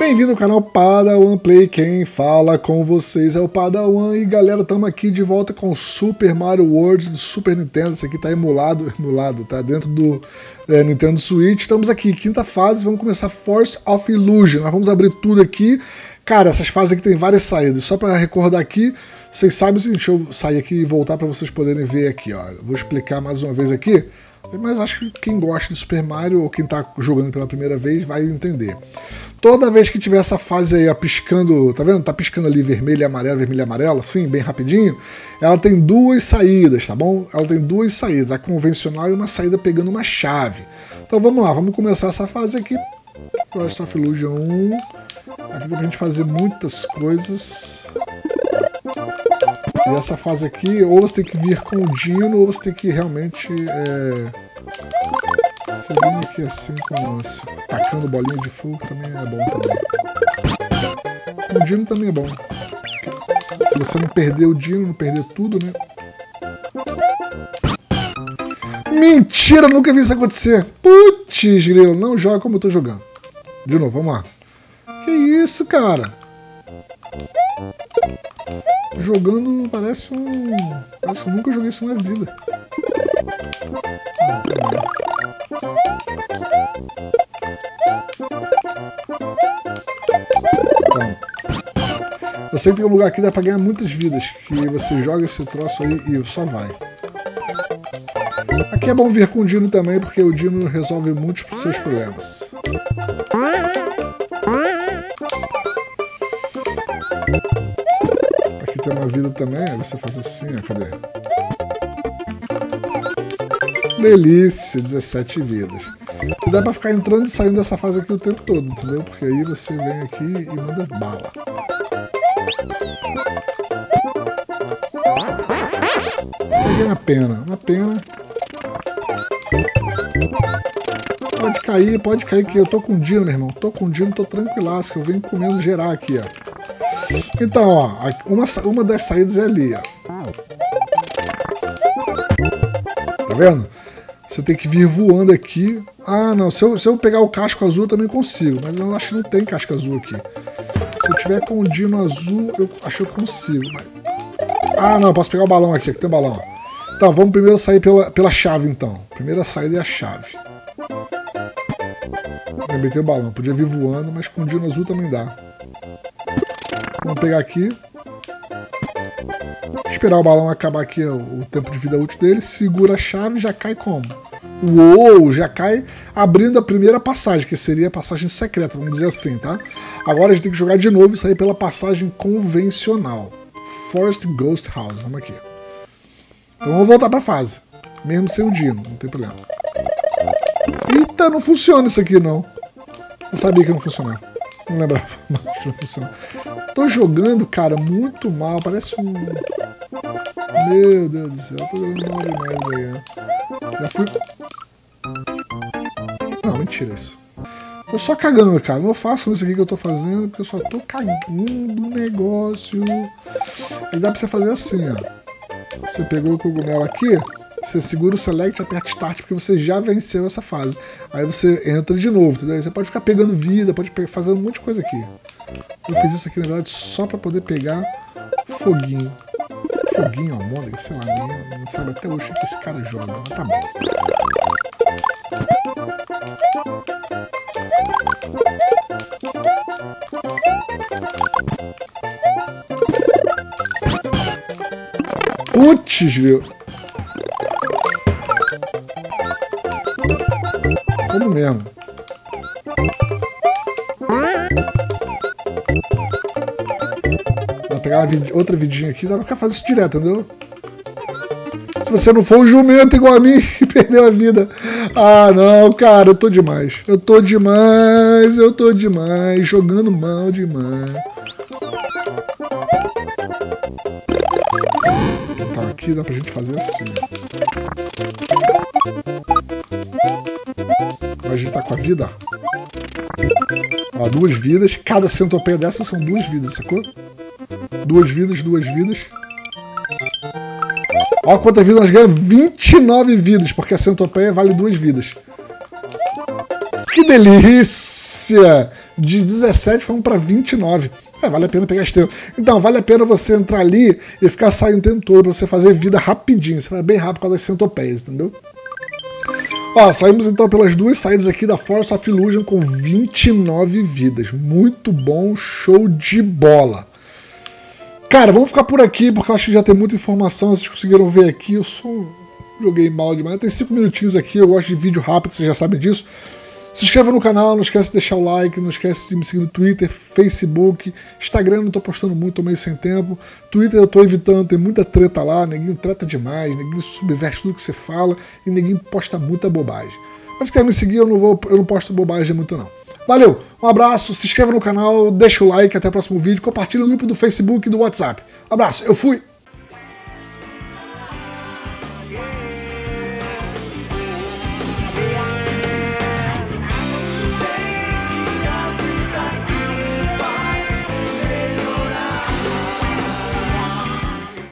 Bem-vindo ao canal Padawan Play, quem fala com vocês é o Padawan e galera, estamos aqui de volta com Super Mario World do Super Nintendo, esse aqui está emulado, emulado, tá dentro do é, Nintendo Switch, estamos aqui, quinta fase, vamos começar Force of Illusion, nós vamos abrir tudo aqui, cara, essas fases aqui tem várias saídas, só para recordar aqui, vocês sabem deixa eu sair aqui e voltar para vocês poderem ver aqui, ó, vou explicar mais uma vez aqui, mas acho que quem gosta de Super Mario ou quem está jogando pela primeira vez vai entender. Toda vez que tiver essa fase aí ó, piscando, tá vendo? Tá piscando ali vermelho e amarelo, vermelho e amarelo, assim, bem rapidinho. Ela tem duas saídas, tá bom? Ela tem duas saídas, a convencional e uma saída pegando uma chave. Então vamos lá, vamos começar essa fase aqui. Frost of Illusion 1. Aqui dá pra gente fazer muitas coisas. E essa fase aqui, ou você tem que vir com o Dino, ou você tem que realmente. É... Você vem aqui assim, com esse, tacando bolinha de fogo, também é bom também. O Dino também é bom. Se você não perder o Dino, não perder tudo, né? Mentira, nunca vi isso acontecer. Putz, grilo, não joga como eu tô jogando. De novo, vamos lá. Que isso, cara? Jogando parece um. Parece que nunca joguei isso na vida. Eu sei que tem um lugar que dá pra ganhar muitas vidas, que você joga esse troço aí e só vai. Aqui é bom vir com o Dino também, porque o Dino resolve muitos dos seus problemas. Tem uma vida também, aí você faz assim, ó, cadê? Delícia, 17 vidas. E dá pra ficar entrando e saindo dessa fase aqui o tempo todo, entendeu? Porque aí você vem aqui e manda bala. Peguei uma pena, uma pena. Pode cair, pode cair que eu tô com Dino, meu irmão. Tô com Dino, tô tranquilaço, que eu venho comendo gerar aqui, ó. Então, ó, uma, uma das saídas é ali, ó. Tá vendo? Você tem que vir voando aqui. Ah, não. Se eu, se eu pegar o casco azul, eu também consigo. Mas eu acho que não tem casco azul aqui. Se eu tiver com o dino azul, eu acho que eu consigo. Mas... Ah, não. Posso pegar o balão aqui. Aqui tem um balão. Então, vamos primeiro sair pela, pela chave, então. Primeira saída é a chave. Também tem o balão. Podia vir voando, mas com o dino azul também dá. Vamos pegar aqui. Esperar o balão acabar aqui o tempo de vida útil dele. Segura a chave já cai como? Uou, já cai abrindo a primeira passagem, que seria a passagem secreta, vamos dizer assim, tá? Agora a gente tem que jogar de novo e sair pela passagem convencional. Forest Ghost House, vamos aqui. Então vamos voltar pra fase. Mesmo sem o Dino, não tem problema. Eita, não funciona isso aqui não. Eu sabia que não funcionava. Não lembrava mais que não funciona. Tô jogando, cara, muito mal. Parece um. Meu Deus do céu, tô jogando mal demais aí. Já fui. Não, mentira isso. Tô só cagando, cara. Não façam isso aqui que eu tô fazendo, porque eu só tô cagando o negócio. E dá pra você fazer assim, ó. Você pegou o cogumelo aqui, você segura o select, aperta start, porque você já venceu essa fase. Aí você entra de novo, entendeu? Você pode ficar pegando vida, pode fazer um monte de coisa aqui. Eu fiz isso aqui, na verdade, só pra poder pegar foguinho. Foguinho, almôndega, sei lá, nem, não sabe até hoje que esse cara joga, mas tá bom. Putz, viu? Como mesmo. Vou pegar vid outra vidinha aqui, dá pra fazer isso direto, entendeu? Se você não for um jumento igual a mim e perdeu a vida. Ah, não, cara, eu tô demais. Eu tô demais, eu tô demais. Jogando mal demais. Tá, aqui dá pra gente fazer assim. A gente tá com a vida. Ó, duas vidas. Cada centopeia dessas são duas vidas, sacou? Duas vidas, duas vidas. Ó quantas vidas nós ganhamos. 29 vidas, porque a centopeia vale duas vidas. Que delícia! De 17 fomos para 29. É, vale a pena pegar estrela. Então, vale a pena você entrar ali e ficar saindo o tempo todo, você fazer vida rapidinho. Você vai bem rápido com as centopeias, entendeu? Ó, saímos então pelas duas saídas aqui da Force of Illusion com 29 vidas. Muito bom, show de bola. Cara, vamos ficar por aqui, porque eu acho que já tem muita informação. Vocês conseguiram ver aqui. Eu sou. Joguei mal demais. Tem 5 minutinhos aqui. Eu gosto de vídeo rápido, vocês já sabem disso. Se inscreva no canal, não esquece de deixar o like, não esquece de me seguir no Twitter, Facebook, Instagram, não tô postando muito, tô meio sem tempo. Twitter eu tô evitando, tem muita treta lá, ninguém trata demais, ninguém subverte tudo que você fala e ninguém posta muita bobagem. Mas se quer me seguir, eu não vou, eu não posto bobagem muito não. Valeu, um abraço, se inscreva no canal, deixa o like, até o próximo vídeo, compartilha no grupo do Facebook e do WhatsApp. Abraço, eu fui!